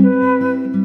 Música